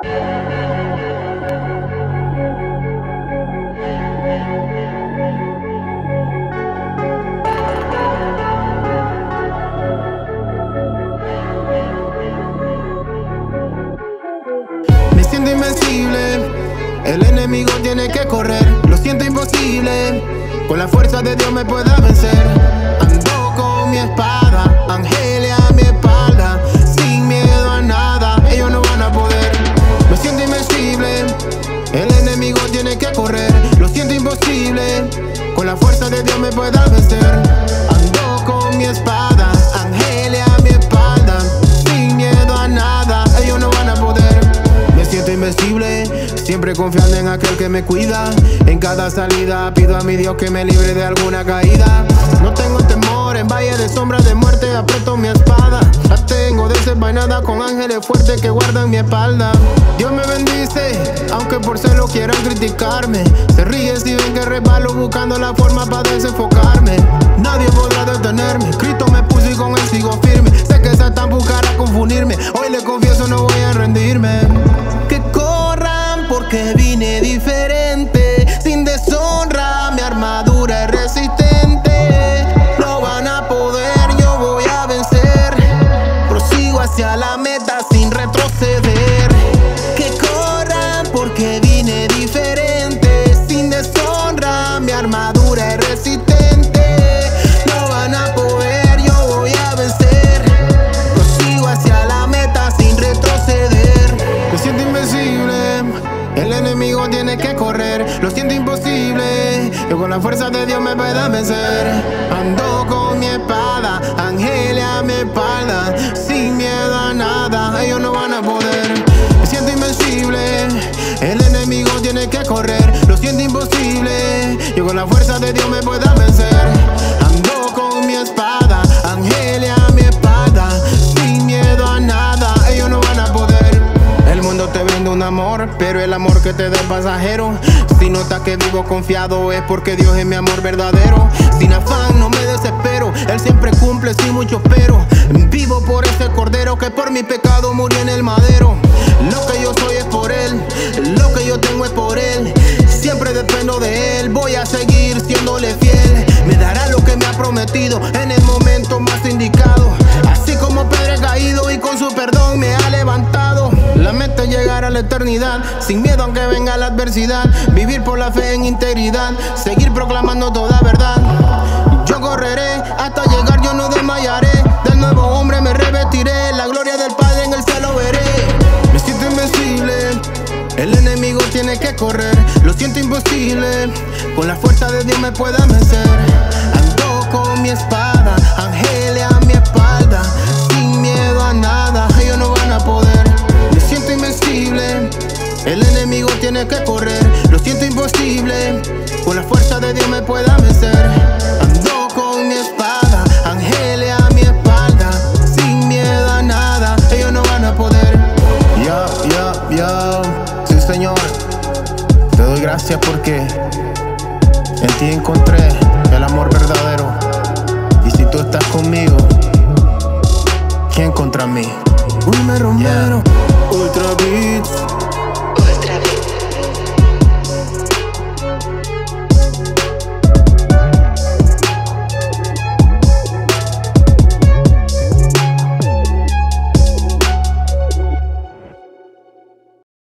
Me siento invencible, el enemigo tiene que correr. Lo siento imposible, con la fuerza de Dios me pueda vencer. Ando con mi espada, pueda vencer. Ando con mi espada, Angelia a mi espalda, sin miedo a nada, ellos no van a poder. Me siento invencible, siempre confiando en aquel que me cuida. En cada salida pido a mi Dios que me libre de alguna caída. No tengo temor, en valle de sombras de muerte aprieto mi espada. La tengo desenvainada con ángeles fuertes que guardan mi espalda. Dios me bendice, aunque por celo quieran criticarme. Se ríen si ven que resbalo buscando la forma para desenfocarme. Nadie podrá detenerme, Cristo me puso y con él sigo firme. Sé que Satán buscará confundirme, hoy le confieso no voy a rendirme. Que corran porque vine diferente, sin retroceder. Que corran porque vine diferente, sin deshonra, mi armadura es resistente. Dios me pueda vencer. Ando con mi espada, Angelia a mi espalda, sin miedo a nada, ellos no van a poder. Me siento invencible, el enemigo tiene que correr. Lo siento imposible, yo con la fuerza de Dios me pueda pero el amor que te da es pasajero. Si notas que vivo confiado es porque Dios es mi amor verdadero. Sin afán no me desespero, Él siempre cumple sin mucho pero. Vivo por ese cordero que por mi pecado murió en el madero. Lo que yo soy es por Él, lo que yo tengo es por Él. Siempre dependo de Él, voy a seguir siéndole fiel. Me dará lo que me ha prometido la eternidad, sin miedo aunque venga la adversidad. Vivir por la fe en integridad, seguir proclamando toda verdad. Yo correré hasta llegar, yo no desmayaré. Del nuevo hombre me revestiré, la gloria del Padre en el cielo veré. Me siento invencible, el enemigo tiene que correr. Lo siento imposible, con la fuerza de Dios me pueda vencer. El enemigo tiene que correr. Lo siento imposible, con la fuerza de Dios me pueda vencer. Ando con mi espada, Angelia a mi espalda, sin miedo a nada, ellos no van a poder. Yo, yo, yo, sí Señor, te doy gracias porque en ti encontré el amor verdadero. Y si tú estás conmigo, ¿quién contra mí? Wilmer Romero, Ultra Beats.